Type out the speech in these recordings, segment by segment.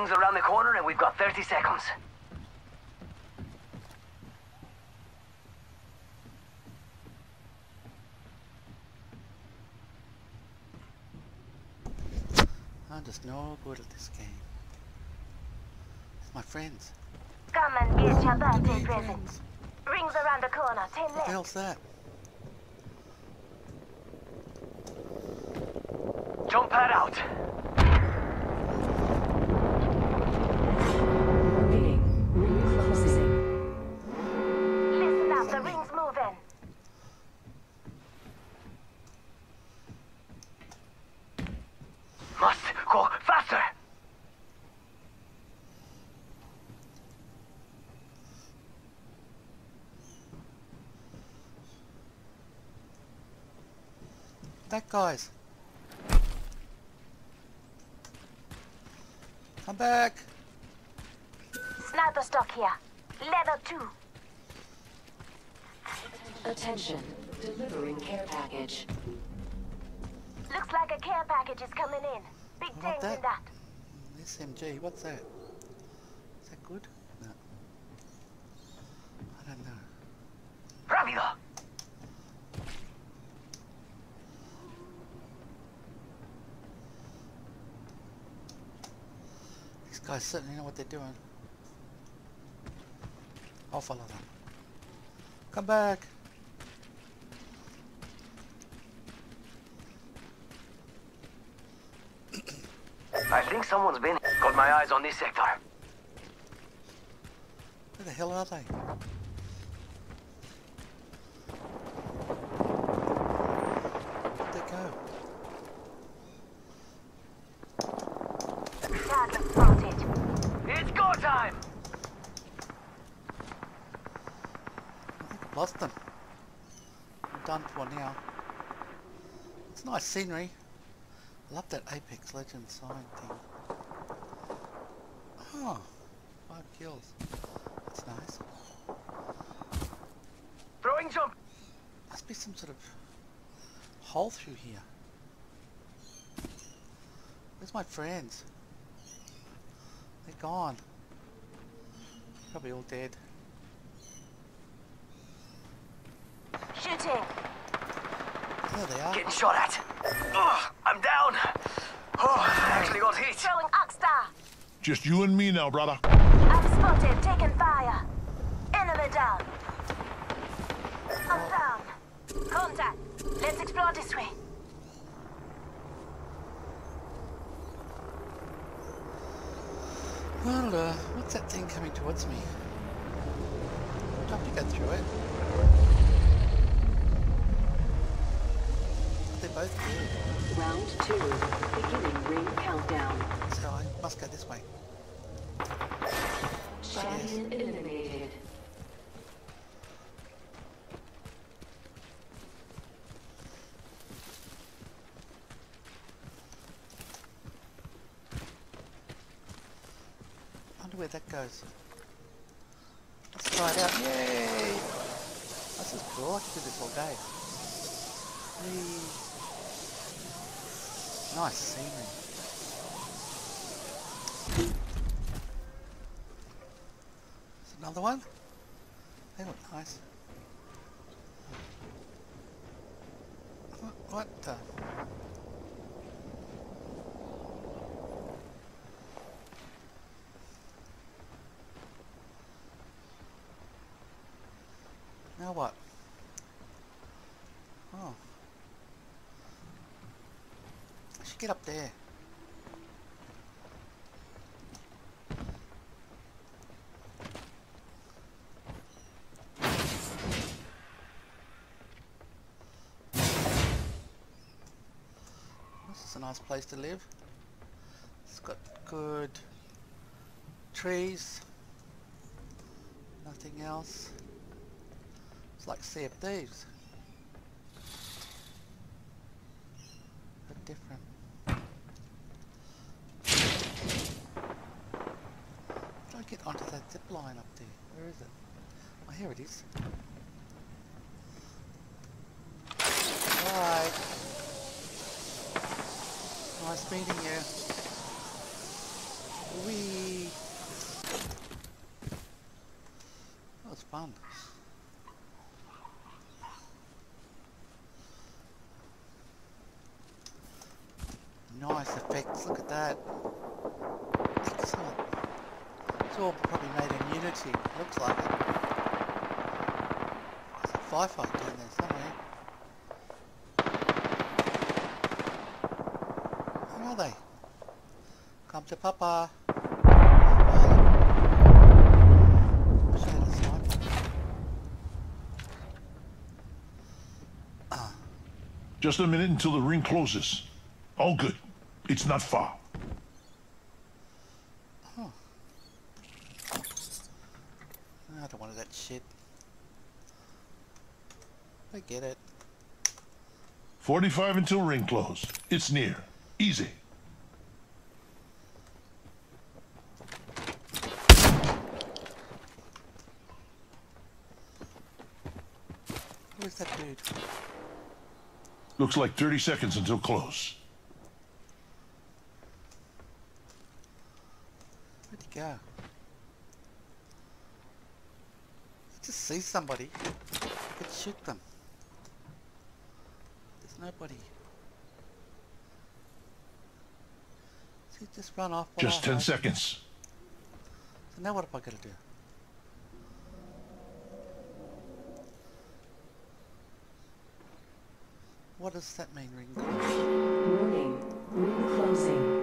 Rings around the corner and we've got 30 seconds. I'm just no good at this game. It's my friends. Come and get your birthday Hey, present. Rings around the corner, ten What the left. hell's that? Jump pad out. That guy's. Come back. Sniper stock here. Level 2. Attention. Delivering care package. Looks like a care package is coming in. Big How about things in that? that. SMG, what's that? Is that good? No. I don't know. Rápido. These guys certainly know what they're doing. I'll follow them. Come back. I think someone's been. Got my eyes on this sector. Where the hell are they? Where'd they go? Target spotted. It's go time. I think I've lost them. I'm done for now. It's nice scenery. I love that Apex Legends sign thing. Oh, five kills. That's nice. Throwing jump. Must be some sort of hole through here. Where's my friends? They're gone. Probably all dead. There they are. Getting shot at. Ugh, I'm down. Oh, I actually got hit. Throwing Arc Star. Just you and me now, brother. I'm spotted, taking fire. Enemy down. I'm down. Contact. Let's explore this way. Well, uh, what's that thing coming towards me? Time to go through it. Both dead, Round two. Beginning ring countdown. so I must go this way. Champion eliminated. wonder where that goes. Let's try it out. Yay! This is cool. I could do this all day. Whee. Nice scenery. There's another one. They look nice. What, what the? Now what? Oh. I should get up there. This is a nice place to live. It's got good trees. Nothing else. It's like Sea of Thieves. But different. line up there? Where is it? Oh, here it is. Alright. Nice meeting you. Wee. That was fun. Nice effects, look at that. Excellent. It's all made. Looks like it. There's a firefight down there somewhere. Where are they? Come to Papa. Just a minute until the ring closes. All good. It's not far. I don't want that shit. I get it. 45 until ring close. It's near. Easy. Where's that dude? Looks like 30 seconds until close. Where'd he go? I just see somebody. I could shoot them. There's nobody. See, just run off. Just I 10 hide. seconds. So now what am I gonna do? What does that mean, ring closing? Warning. Ring closing.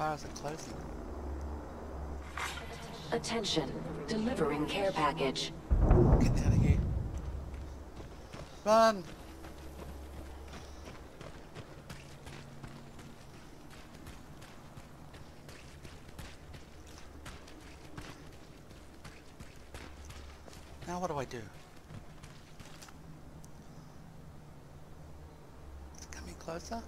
Is it closing? Attention. Delivering care package. Get out of here. Run! Now what do I do? It's coming closer?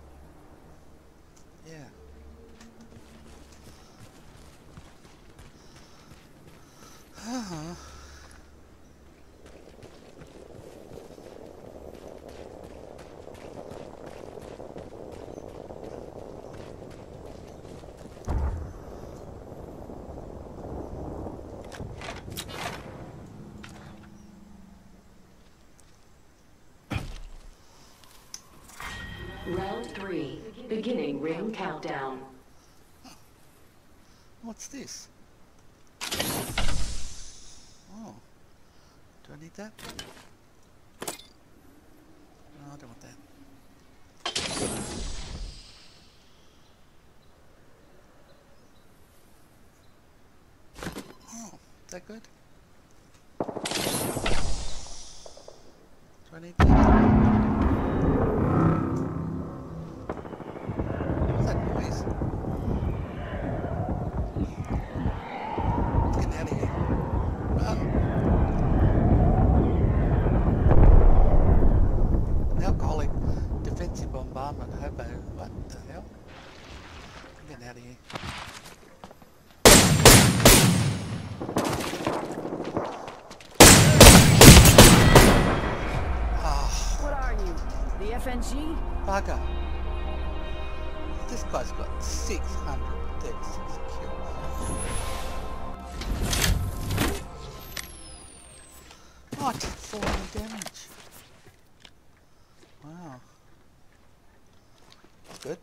Three. Beginning ring countdown. What's this? Oh. Do I need that? No, I don't want that. Oh, is that good? Do I need that? What's that noise? Get out of here. Run. An alcoholic defensive bombardment hobo. What the hell? I'm getting out of here. Ah, What are you? FNG? bugger. This guy's got 636 kills. Oh, I did 400 damage. Wow. Good.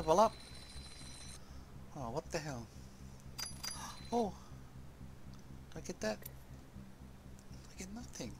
level up. Oh, what the hell? Oh! I get that? I get nothing.